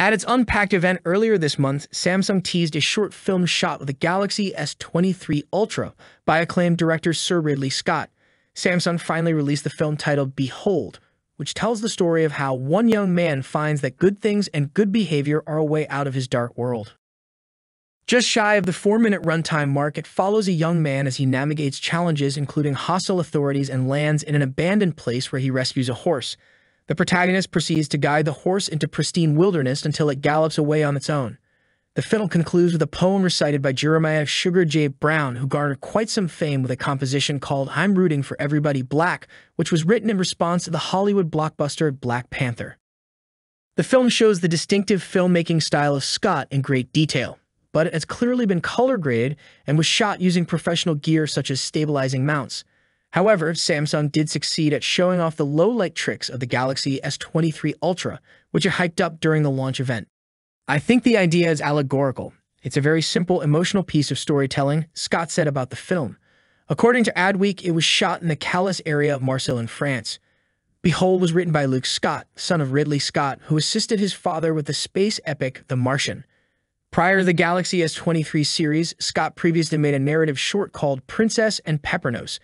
At its Unpacked event earlier this month, Samsung teased a short film shot with the Galaxy S23 Ultra by acclaimed director Sir Ridley Scott. Samsung finally released the film titled Behold, which tells the story of how one young man finds that good things and good behavior are a way out of his dark world. Just shy of the four-minute runtime mark, it follows a young man as he navigates challenges including hostile authorities and lands in an abandoned place where he rescues a horse. The protagonist proceeds to guide the horse into pristine wilderness until it gallops away on its own. The film concludes with a poem recited by Jeremiah Sugar J. Brown, who garnered quite some fame with a composition called I'm Rooting for Everybody Black, which was written in response to the Hollywood blockbuster Black Panther. The film shows the distinctive filmmaking style of Scott in great detail, but it has clearly been color graded and was shot using professional gear such as stabilizing mounts. However, Samsung did succeed at showing off the low-light tricks of the Galaxy S23 Ultra, which it hyped up during the launch event. I think the idea is allegorical. It's a very simple, emotional piece of storytelling, Scott said about the film. According to Adweek, it was shot in the Calais area of Marseille in France. Behold was written by Luke Scott, son of Ridley Scott, who assisted his father with the space epic The Martian. Prior to the Galaxy S23 series, Scott previously made a narrative short called Princess and Pepernoot,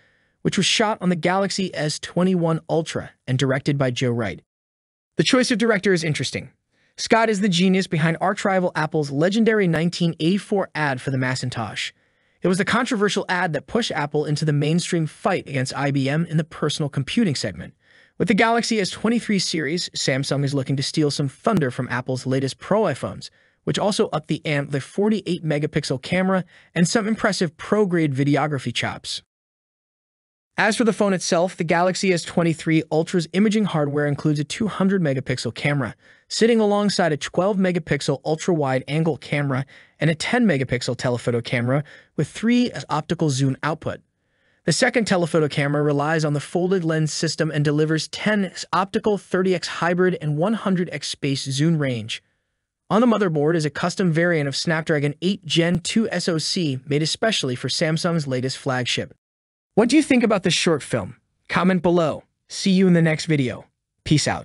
which was shot on the Galaxy S21 Ultra and directed by Joe Wright. The choice of director is interesting. Scott is the genius behind arch-rival Apple's legendary 1984 ad for the Macintosh. It was the controversial ad that pushed Apple into the mainstream fight against IBM in the personal computing segment. With the Galaxy S23 series, Samsung is looking to steal some thunder from Apple's latest Pro iPhones, which also upped the ante with a 48-megapixel camera and some impressive pro-grade videography chops. As for the phone itself, the Galaxy S23 Ultra's imaging hardware includes a 200 megapixel camera, sitting alongside a 12 megapixel ultra wide angle camera and a 10 megapixel telephoto camera with 3 optical zoom output. The second telephoto camera relies on the folded lens system and delivers 10 optical 30x hybrid and 100x space zoom range. On the motherboard is a custom variant of Snapdragon 8 Gen 2 SoC made especially for Samsung's latest flagship. What do you think about this short film? Comment below. See you in the next video. Peace out.